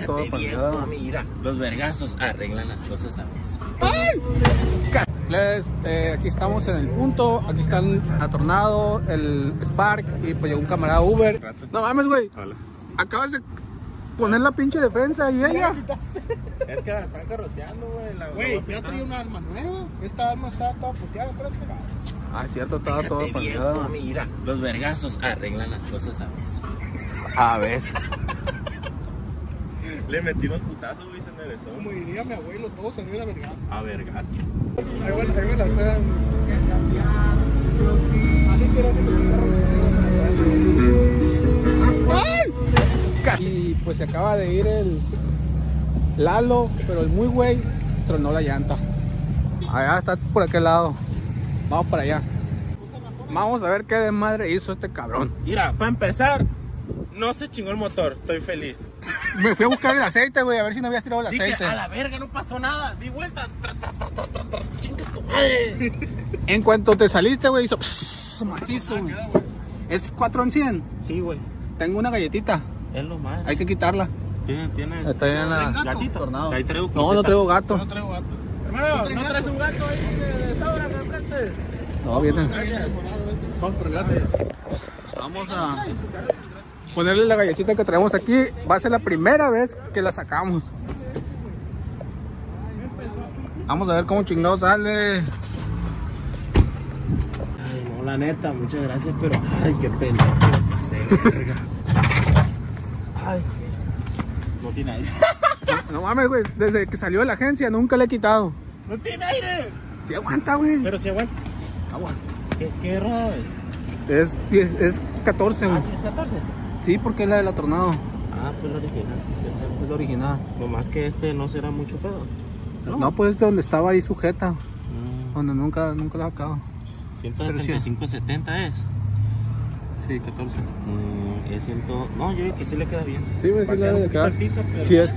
estaba todo apagado. Mira, los vergazos arreglan las cosas a veces. Les, eh, aquí estamos en el punto, aquí están a Tornado, el Spark y pues llegó un camarada Uber. No mames, güey. Acabas de poner la pinche defensa y ella. Es que la están carroceando, güey. la- Güey, yo traía una arma nueva. Esta arma estaba toda puteada, espérate. Ah, es cierto, estaba bien, apagado. Mira, los vergazos arreglan las cosas a veces. A veces. Le metí unos putazos, güey, se enderezó. Como diría mi abuelo, todo salió a vergazo. A vergas. Ahí va, ahí va la fea. Así quiero que Y pues se acaba de ir el Lalo, pero el muy güey tronó la llanta. Allá está por aquel lado. Vamos para allá. Vamos a ver qué desmadre hizo este cabrón. Mira, para empezar, no se chingó el motor, estoy feliz. Me fui a buscar el aceite, güey, a ver si no habías tirado el Dije, aceite. a la verga, no pasó nada. Di vuelta. Tra, tra, tra. Chinga tu madre. En cuanto te saliste, güey, hizo pss, macizo, güey. Es 4 en 100. Sí, güey. Tengo una galletita, Es lo más. hay que quitarla. ¿Tienes, tienes Está bien la gatito? tornado. Ahí traigo No, no traigo gato. No traigo gato. Hermano, ¿no traes un gato ahí de, de sobra que enfrente? No, viene. Vamos por el gato. Vamos a ponerle la galletita que traemos aquí. Va a ser la primera vez que la sacamos. Vamos a ver cómo chingado sale. Ay, no, la neta, muchas gracias, pero ay, qué pendejo. Ay. No tiene aire. No mames, güey. Desde que salió de la agencia nunca le he quitado. No tiene aire. Si aguanta, güey. Pero si aguanta. Aguanta. ¿Qué, qué roda es? Es, es, es 14, Ah, güey. sí, es 14. Sí, porque es la de la tornado. Ah, pues la original, sí, sí. es. Es la original. Nomás que este no será mucho pedo. No, pues es de donde estaba ahí sujeta. Mm, Donde nunca, nunca la he sacado. 175.70 es. Sí, 14. Mm, es ciento... No, yo digo que sí le queda bien. Sí, güey, sí Va a le debe de quedar pero- Sí, es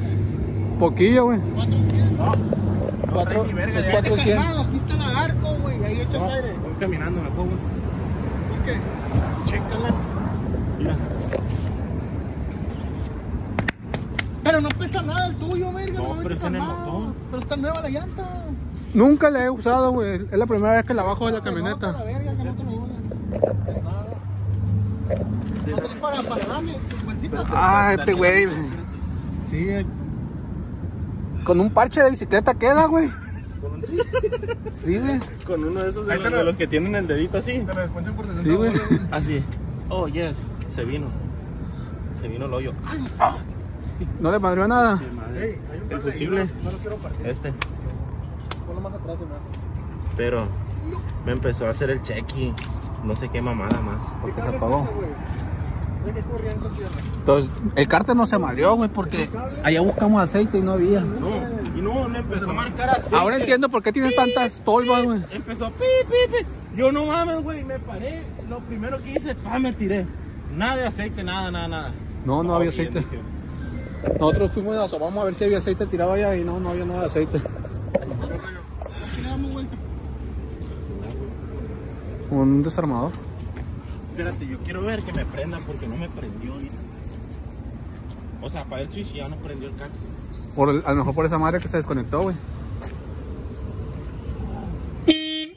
poquillo, güey. No, Cuatro, trae ni verga, es ya. 400. Calmado, aquí está la arco, güey. Ahí echas No, aire. voy caminando mejor, güey. ¿Por qué? Chécala. Mira. Pero no pesa nada el tuyo, verga. No, me pero está en el calmado. motor. Pero está nueva la llanta. Nunca la he usado, güey. Es la primera vez que la bajo de la camioneta. verga, que no te lo jodan. No traes para, para darle tus vueltitas. Ah, este güey. Sí, eh, Con un parche de bicicleta queda, güey. Sí, güey. con uno de esos de, los, de los que tienen el dedito así. Te lo descuentan por 60 Sí, güey. Así. Oh, yes. Se vino. Se vino el hoyo. Ay, No le madrió nada. madre. El fusible. No lo quiero partir. Este. Ponlo más atrás, hermano. Pero me empezó a hacer el check-in. No sé qué mamada más. Porque se apagó. Entonces, el cárter no se madrió, güey, porque allá buscamos aceite y no había. No, y no, me empezó a marcar así. Ahora entiendo por qué tienes tantas tolvas, güey. Empezó pi, pi, pi. Yo no mames, güey, me paré. Lo primero que hice, pa, me tiré. Nada de aceite, nada, nada, nada. No, no había aceite. dije. Nosotros fuimos y asomamos a ver si había aceite tirado allá y no, no había nada de aceite. Aquí le damos vuelta. Un desarmador. Espérate, yo quiero ver que me prenda porque no me prendió. dice. O sea, para el switch ya no prendió el carro. Por el- a lo mejor por esa madre que se desconectó, güey. Sí,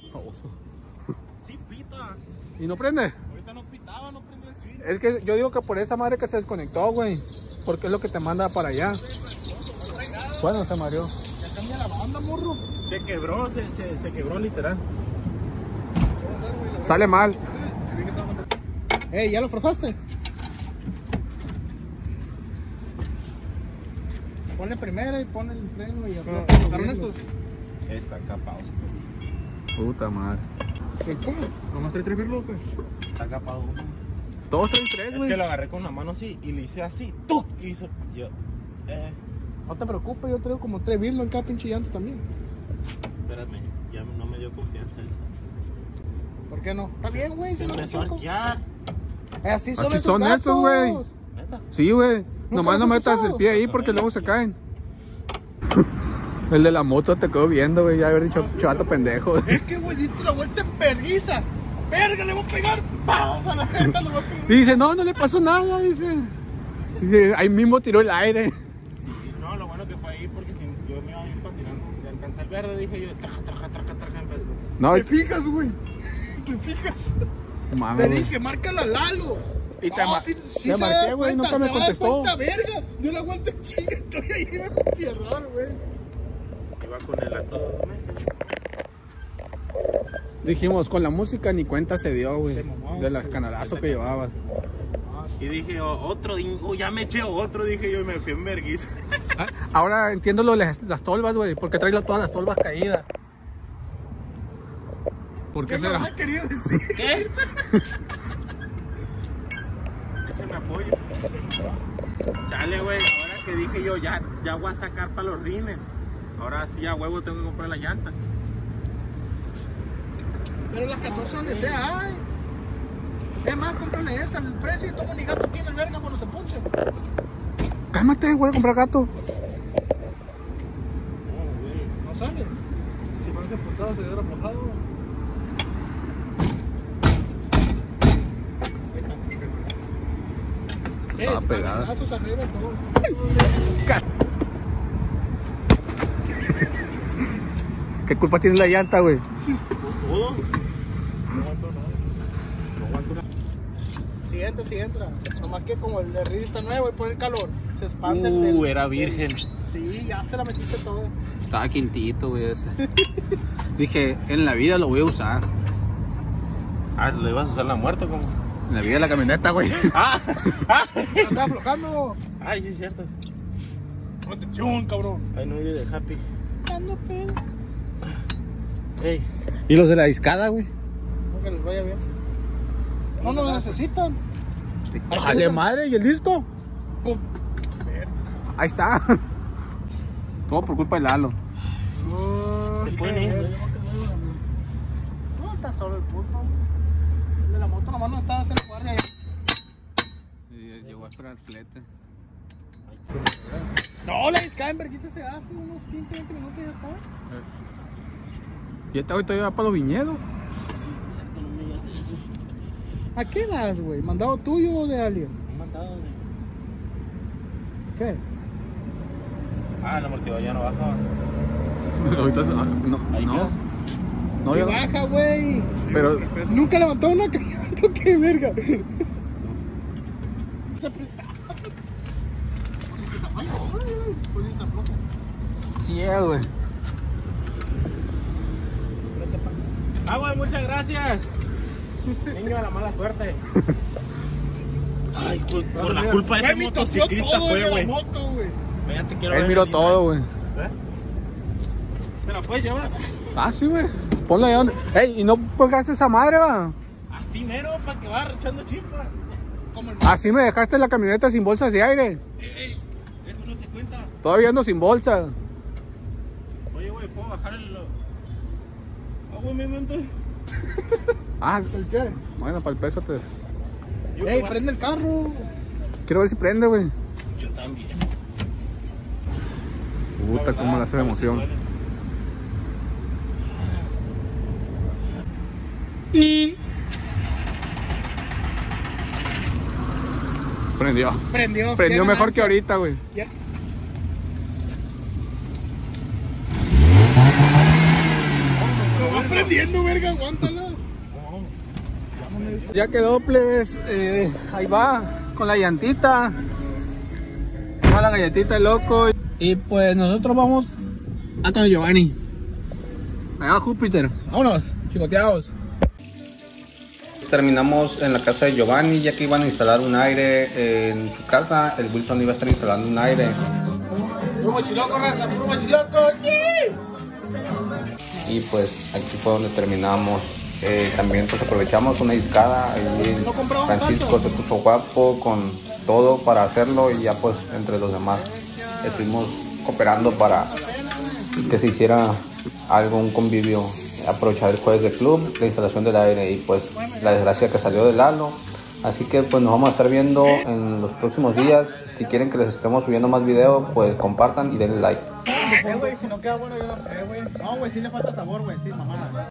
pita. ¿Y no prende? Ahorita no pitaba, no prendió el switch. Es que yo digo que por esa madre que se desconectó, güey. Porque es lo que te manda para allá. Bueno, se mareó. Ya cambia la banda, morro. Se quebró, se, se, se quebró literal. Sale mal. Ey, ¿ya lo forjaste? Ponle primero y pon el freno y atrás. ¿Agarraron estos? Está capado. Puta madre. ¿Cómo? ¿Nomás trae tres birlos, pues? Está capado. Dos, tres, tres, Es güey. que lo agarré con la mano así y le hice así. ¡Tuc! Y hizo. Yo. Eh, No te preocupes, yo traigo como tres birlos en cada pinche llanta también. espérame. Ya no me dio confianza esto. ¿Por qué no? Está bien, güey. Se Si no te empezó a choco. arquear. Así son Así esos son esos, güey. Sí, güey. Nomás no metas usado? el pie ahí porque luego se caen. el de la moto te quedó viendo, güey. Ya haber dicho chato pendejo. Es que, güey, diste la vuelta en vergüenza. Verga, le voy a pegar. ¡Pam! A la gente le voy a pegar. Y dice, no, no le pasó nada, dice. Dice, ahí mismo tiró el aire. Sí, que fue ahí porque si yo me iba a ir patinando. Y alcancé el verde, dije yo, traja, traja, traja, traja, empezó. No, ¿Te fijas, güey? ¿Te fijas? Te güey. dije, márcala a Lalo. Y te No, te sí se marqué, da güey, cuenta, nunca me se va a dar contestó. cuenta, verga. Dio la vuelta chinga, estoy ahí, me error, güey. Iba con él a todo. Dijimos, con la música ni cuenta se dio, güey. De las güey. canalazos que llevabas. Y dije, oh, otro, oh, ya me eché otro, dije yo, y me fui en vergüenza. Ah, Ahora entiendo lo de las, las tolvas, güey. ¿Por qué traes todas las tolvas caídas? ¿Por qué ¿Qué será? querido decir? ¿Qué? Échame apoyo. Chale, güey, ahora que dije yo, ya, ya voy a sacar para los rines. Ahora sí, a huevo tengo que comprar las llantas. Pero las 14 donde sea, ay. Es más, cómprale esa, el precio y toma mi gato tiene el verga cuando se ponche. Cálmate, voy a comprar gato. No sale. Si se apuntaba, se hubiera mojado. Estaba está pegada. arriba todo. ¿Qué culpa tiene la llanta, güey? ¿Todo? Sí entra, sí entra. Nomás que como el de Río está nuevo y por el calor, se expande el Uh, era virgen. Sí, ya se la metiste todo. Estaba quintito, güey, ese. Dije, en la vida lo voy a usar. Ah, ¿lo ibas a usar la muerte como? En la vida de la camioneta, güey. ¡Ah! ¡Ah! Anda aflojando. Ay, sí, es cierto. Atención, cabrón. Ay, no vive de happy. Ando. Ey, ¿Y los de la discada, güey? No que les vaya bien. No nos necesitan. Dale madre, ¿y el disco? Pum. Ahí está. Todo por culpa de Lalo. Se puede ir. No, está solo el puto. El de la moto nomás no está haciendo guardia ahí. llegó a esperar el flete. No, la discada en Verguita se hace unos 15, 20 minutos y ya está. Y esta ahorita iba para los viñedos. ¿A qué vas, güey? ¿Mandado tuyo o de alguien? Un mandado de... ¿Qué? Ah, el amortiguador ya no baja. ahorita no, Ahí no. queda. No, Se baja, güey. pero Nunca levantó una cagando, qué verga. Se aprieta. Pues sí está flojo. sí, güey. Ah, güey, muchas gracias. Niño de la mala suerte. Ay, por, por la culpa de ese me motociclista todo fue, güey. moto, güey. Te quiero Él ver miró todo, güey. ¿Eh? ¿Me la puedes llevar? Ah, sí, güey. Ponla ahí donde. Ey, ¿y no pegaste esa madre, va? Así mero, para que va echando chispa. Como el Así me dejaste la camioneta sin bolsas de aire. Eso no se cuenta. Todavía ando sin bolsa. Oye, güey, ¿puedo bajar el...? Ah, güey, me mente. Ah, ¿El qué? bueno, para el peso te. Ey, prende el carro. Quiero ver si prende, güey. Yo también. Puta, cómo la hace de emoción. Prendió. Prendió. Prendió Qué mejor que ahorita, güey. Ya. Lo va prendiendo, verga, aguántala. Ya quedó, plebes. Eh, ahí va, con la llantita. Toma la galletita de loco. Y pues nosotros vamos a con Giovanni. Allá a Júpiter. Vámonos, chicoteados. Terminamos en la casa de Giovanni, ya que iban a instalar un aire en su casa. El Wilson iba a estar instalando un aire. Puro chiloco, raza, puro chiloco. Y pues aquí fue donde terminamos. Eh, también pues aprovechamos una discada. Compramos Francisco se puso guapo con todo para hacerlo y ya pues entre los demás estuvimos cooperando para que se hiciera algo, un convivio, aprovechar el jueves de club, la instalación del aire y pues la desgracia que salió del Lalo. Así que pues nos vamos a estar viendo en los próximos días. Si quieren que les estemos subiendo más videos, pues compartan y denle like. Güey, si no queda bueno, yo no sé, güey. No, güey, sí le falta sabor, güey, sí, mamada.